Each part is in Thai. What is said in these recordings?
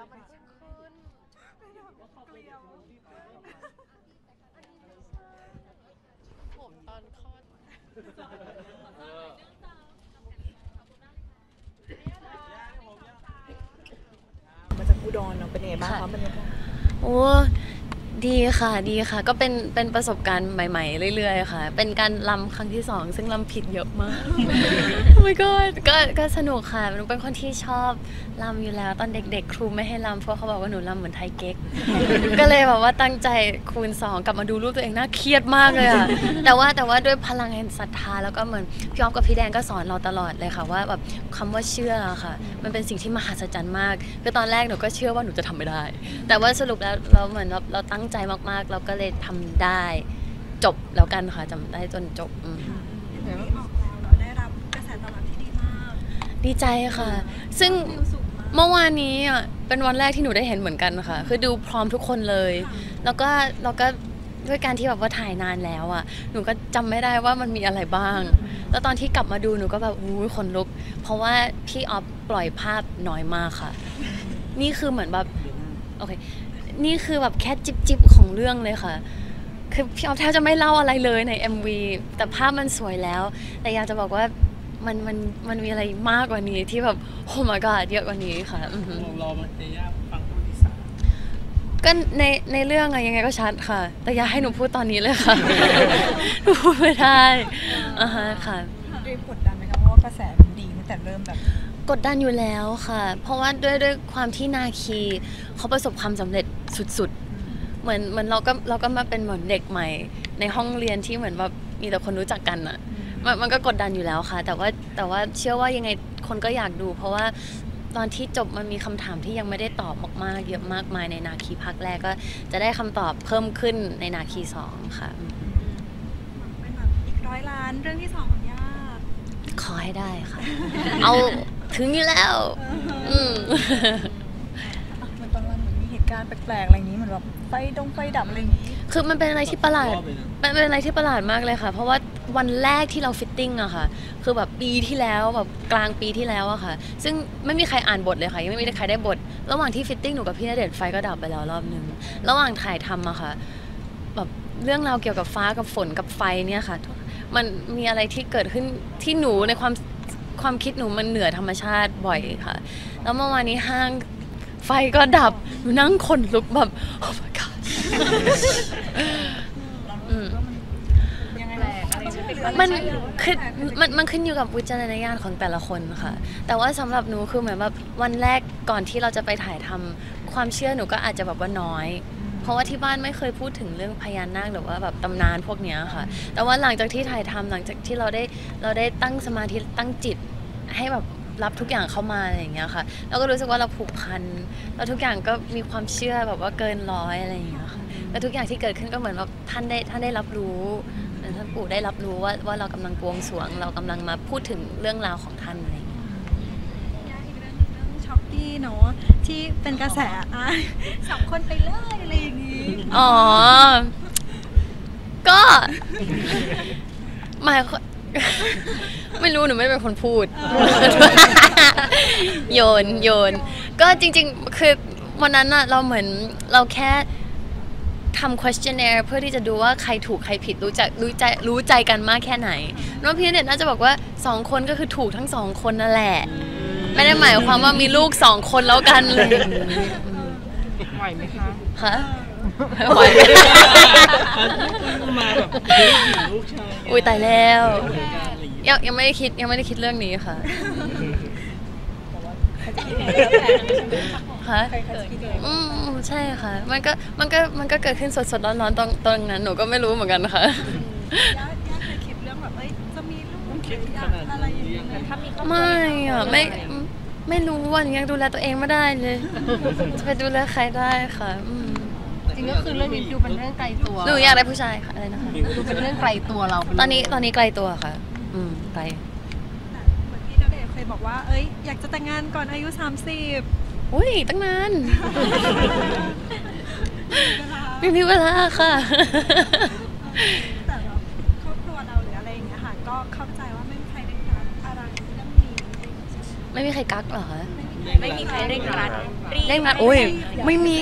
แล้วมันขึ้นขึ้นไม่ได้เกลียวอันนี้ไม่ใช่ผมตอนคลอดเมาจากอุดรเนาะเป็นไงบ้างคะมันโอ้ ดีค่ะดีค่ะ ก็เป็นเป็นประสบการณ์ใหม่ ๆ เรื่อยๆค่ะ เป็นการลำครั้งที่สองซึ่งลำผิดเยอะมาก โอ้ my god ก็ก็สนุกค่ะหนูเป็นคนที่ชอบลำอยู่แล้ว ตอนเด็ก ๆ ครูไม่ให้ลำเพราะเขาบอกว่าหนูลำเหมือนไทยเก๊ก ก็เลยแบบว่าตั้งใจคูณสองกลับมาดูรูปตัวเองน่าเครียดมากเลยอะแต่ว่าแต่ว่าด้วยพลังแห่งศรัทธาแล้วก็เหมือนพี่อ๊อฟกับพี่แดงก็สอนเราตลอดเลยค่ะ ว่าแบบคำว่าเชื่อค่ะ มันเป็นสิ่งที่มหัศจรรย์มากคือตอนแรกหนูก็เชื่อว่าหนูจะทำไม่ได้ แต่ว่าสรุปแล้วเราเหมือนเราเราตั้งใจมากๆ เราก็เลยทำได้จบแล้วกันค่ะจำได้จนจบอืมเดี๋ยวออกแล้วเราได้รับกระแสตอบรับที่ดีมากดีใจค่ะ ซึ่งวิวสูงมากเมื่อวานนี้อะเป็นวันแรกที่หนูได้เห็นเหมือนกันค่ะ คือดูพร้อมทุกคนเลย แล้วก็เราก็ด้วยการที่แบบว่าถ่ายนานแล้วอะ หนูก็จำไม่ได้ว่ามันมีอะไรบ้าง แล้วตอนที่กลับมาดูหนูก็แบบอู้ยขนลุก เพราะว่าพี่ออฟปล่อยภาพน้อยมากค่ะ นี่คือเหมือนแบบโอเค นี่คือแบบแค่จิบจิบๆของเรื่องเลยค่ะ คือพี่ออฟแทบจะไม่เล่าอะไรเลยใน MV แต่ภาพมันสวยแล้ว แต่อยากจะบอกว่ามันมันมันมีอะไรมากกว่านี้ที่แบบโอ้ my god เยอะกว่านี้ค่ะอือหือเรารอมันจะยากฟังผู้ที่สามก็ในในเรื่องอะยังไงก็ชัดค่ะ แต่อย่าให้หนูพูดตอนนี้เลยค่ะหนูพูดไม่ได้อ่าฮะค่ะเรียกกดดันไหมคะเพราะว่ากระแสมันดีตั้งแต่เริ่มแบบ กดดันอยู่แล้วค่ะ เพราะว่าด้วยด้วยความที่นาคีเขาประสบความสำเร็จสุดๆ เหมือนเหมือนเราก็เราก็มาเป็นเหมือนเด็กใหม่ ในห้องเรียนที่เหมือนแบบมีแต่คนรู้จักกันอะมันมันก็กดดันอยู่แล้วค่ะ แต่ว่าแต่ว่าเชื่อว่ายังไงคนก็อยากดู เพราะว่าตอนที่จบมันมีคำถามที่ยังไม่ได้ตอบมากๆเยอะมากมายในนาคีภาคแรกก็จะได้คำตอบเพิ่มขึ้นในนาคีสองค่ะเป็นแบบอีกร้อยล้านเรื่องที่สองของย่าขอให้ได้ค่ะ เอา ถึงอยู่แล้ว อืมเหมือนตอนวันเหมือนมีเหตุการณ์แปลกๆอะไรอย่างนี้เหมือนแบบไฟดงไฟดับอะไรอย่างนี้ คือมันเป็นอะไรที่ประหลาดรอบเลยนะมันเป็นอะไรที่ประหลาดมากเลยค่ะ เพราะว่าวันแรกที่เรา fitting อะค่ะ คือแบบปีที่แล้วแบบกลางปีที่แล้วอะค่ะ ซึ่งไม่มีใครอ่านบทเลยค่ะ ยังไม่มีใครได้บท ระหว่างที่ fitting หนูกับพี่ณเดชน์ไฟก็ดับไปแล้วรอบนึง ระหว่างถ่ายทำอะค่ะ แบบเรื่องราวเกี่ยวกับฟ้ากับฝนกับไฟเนี่ยค่ะ มันมีอะไรที่เกิดขึ้นที่หนูในความ ความคิดหนูมันเหนือธรรมชาติบ่อยค่ะ แล้วเมื่อวานนี้ห้างไฟก็ดับหนูนั่งขนลุกแบบโอ้ my god อืมยังไงแปลกอะไรอย่างเงี้ยมันคือมันมันขึ้นอยู่กับวิจารณญาณของแต่ละคนค่ะ แต่ว่าสำหรับหนูคือเหมือนแบบวันแรกก่อนที่เราจะไปถ่ายทำความเชื่อหนูก็อาจจะแบบว่าน้อย เพราะว่าที่บ้านไม่เคยพูดถึงเรื่องพญานาคหรือว่าแบบตำนานพวกเนี้ยค่ะ แต่ว่าหลังจากที่ถ่ายทำหลังจากที่เราได้เราได้ตั้งสมาธิตั้งจิตให้แบบรับทุกอย่างเข้ามาอะไรอย่างเงี้ยค่ะเราก็รู้สึกว่าเราผูกพันแล้วทุกอย่างก็มีความเชื่อแบบว่าเกินร้อยอะไรอย่างเงี้ยค่ะแล้วทุกอย่างที่เกิดขึ้นก็เหมือนแบบท่านได้ท่านได้รับรู้เหมือนท่านปู่ได้รับรู้ว่าว่าเรากำลังบวงสรวง เรากำลังมาพูดถึงเรื่องราวของท่านอะไรอย่างเงี้ย ย่าอีกเรื่องหนึ่งเรื่องช็อกกี้เนาะที่เป็นกระแสอะสองคนไปเลยอะไรอย่างนี้อ๋อ ก็หมายความไม่รู้หนูไม่ได้เป็นคนพูด โยนโยน ก็จริง ๆ คือวันนั้นอะเราเหมือนเราแค่ทำ questionnaire เพื่อที่จะดูว่าใครถูกใครผิดรู้จักรู้ใจรู้ใจกันมากแค่ไหน น้องพี่ณเด็น่าจะบอกว่าสองคนก็คือถูกทั้งสองคนนั่นแหละ ไม่ได้หมายความว่ามีลูกสองคนแล้วกันเลยไหวไหมคะคะไหวไหมมาแบบเฮ้ยหญิงลูกชายอุ้ยตายแล้วเหตุการณ์อะไรอย่างเงี้ยยังยังไม่ได้คิดยังไม่ได้คิดเรื่องนี้ค่ะค่ะใครใครจะคิดเลยอืมใช่ค่ะ มันก็มันก็มันก็เกิดขึ้นสดๆร้อนๆตรงตรงนั้นหนูก็ไม่รู้เหมือนกันค่ะย่าย่าเคยคิดเรื่องแบบเอ้ยจะมีลูกต้องคิดอยาขกนาดอะไรนี้อย่างหรือเงี้ยังยไงไม่อะไม่ ไม่รู้ว่ายังดูแลตัวเองไม่ได้เลย จะไปดูแลใครได้ค่ะอืมจริงก็คือเรื่องนี้ดูเป็นเรื่องไกลตัวหนูอยากได้ผู้ชายค่ะอะไรนะคะ ดูเป็นเรื่องไกลตัวเราไปเลยตอนนี้ตอนนี้ไกลตัวค่ะ อืมไกลแต่เหมือนพี่ณเดชน์เคยบอกว่า เอ้ย อยากจะแต่งงานก่อนอายุ 30อุ้ยตั้งนานไม่มีเวลาค่ะ ไม่มีใครกักเหรอคะไม่มีใครได้กรัดเล่นงานโอ้ยไม่มี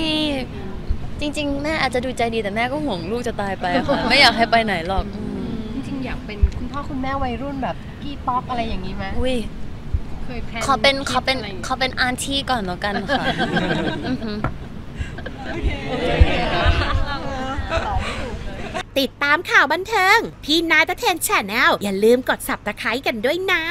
จริง ๆ แม่อาจจะดูใจดีแต่แม่ก็ห่วงลูกจะตายไปค่ะไม่อยากให้ไปไหนหรอกอืมจริงๆอยากเป็นคุณพ่อคุณแม่วัยรุ่นแบบพี่ป๊อกอะไรอย่างนี้ไหมอุ้ยเคยแพลนขอเป็นคิดขอเป็นะไรย่งงี้ยขอเป็นอาร์ตี้ก่อนแล้วกันค่ะอือหือติดตามข่าวบันเทิง พี่นายตะเทนแชนแนลอย่าลืมกด subscribe กันด้วยนะ